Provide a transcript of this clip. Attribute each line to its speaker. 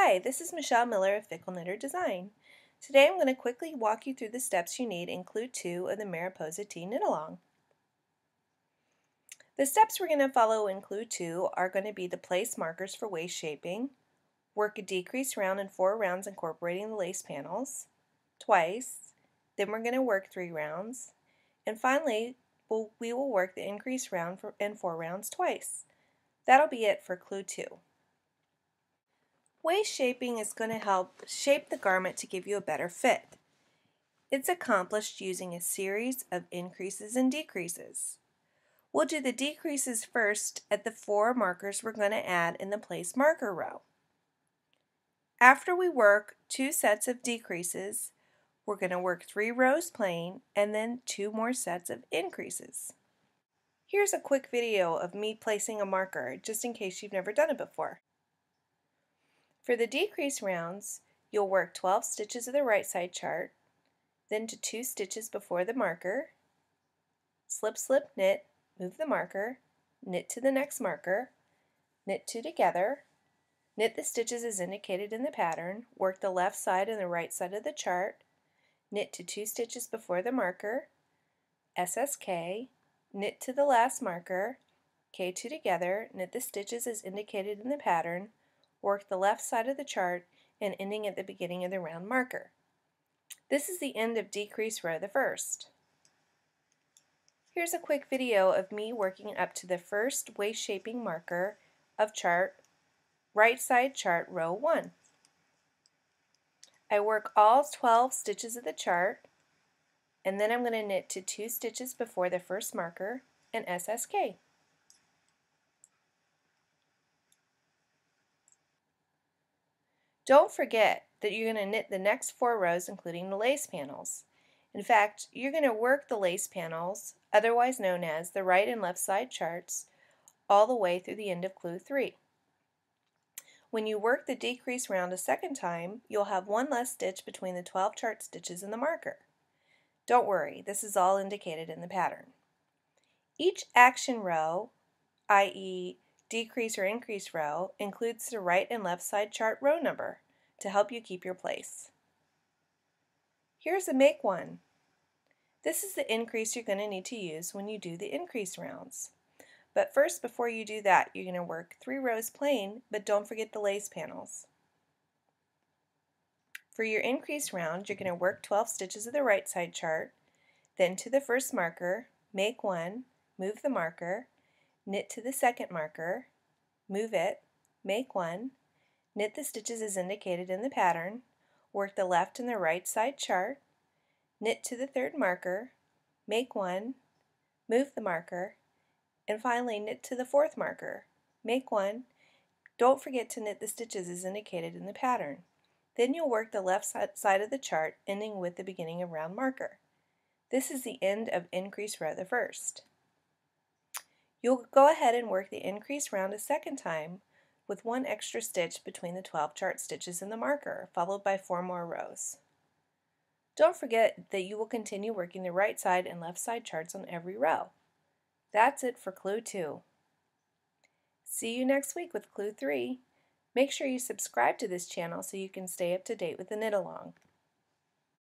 Speaker 1: Hi, this is Michelle Miller of Fickle Knitter Design. Today I'm going to quickly walk you through the steps you need in Clue 2 of the Mariposa Tee Knit Along. The steps we're going to follow in Clue 2 are going to be the place markers for waist shaping, work a decrease round in four rounds incorporating the lace panels, twice, then we're going to work three rounds, and finally we'll, we will work the increase round for, in four rounds twice. That'll be it for Clue 2. Waist shaping is going to help shape the garment to give you a better fit. It's accomplished using a series of increases and decreases. We'll do the decreases first at the four markers we're going to add in the place marker row. After we work two sets of decreases, we're going to work three rows plain and then two more sets of increases. Here's a quick video of me placing a marker just in case you've never done it before. For the decrease rounds, you'll work 12 stitches of the right side chart, then to 2 stitches before the marker, slip slip knit, move the marker, knit to the next marker, knit 2 together, knit the stitches as indicated in the pattern, work the left side and the right side of the chart, knit to 2 stitches before the marker, SSK, knit to the last marker, K2 together, knit the stitches as indicated in the pattern, work the left side of the chart and ending at the beginning of the round marker. This is the end of decrease row the first. Here's a quick video of me working up to the first waist shaping marker of chart, right side chart row 1. I work all 12 stitches of the chart and then I'm going to knit to 2 stitches before the first marker and SSK. Don't forget that you're going to knit the next four rows including the lace panels. In fact, you're going to work the lace panels, otherwise known as the right and left side charts, all the way through the end of clue 3. When you work the decrease round a second time, you'll have one less stitch between the 12 chart stitches and the marker. Don't worry, this is all indicated in the pattern. Each action row, i.e decrease or increase row includes the right and left side chart row number to help you keep your place. Here's a make one. This is the increase you're going to need to use when you do the increase rounds. But first, before you do that, you're going to work three rows plain, but don't forget the lace panels. For your increase round, you're going to work 12 stitches of the right side chart, then to the first marker, make one, move the marker, knit to the second marker, move it, make one, knit the stitches as indicated in the pattern, work the left and the right side chart, knit to the third marker, make one, move the marker, and finally knit to the fourth marker, make one, don't forget to knit the stitches as indicated in the pattern. Then you'll work the left side of the chart ending with the beginning of round marker. This is the end of increase row the first. You'll go ahead and work the increase round a second time with one extra stitch between the 12 chart stitches in the marker, followed by four more rows. Don't forget that you will continue working the right side and left side charts on every row. That's it for Clue 2. See you next week with Clue 3. Make sure you subscribe to this channel so you can stay up to date with the knit along.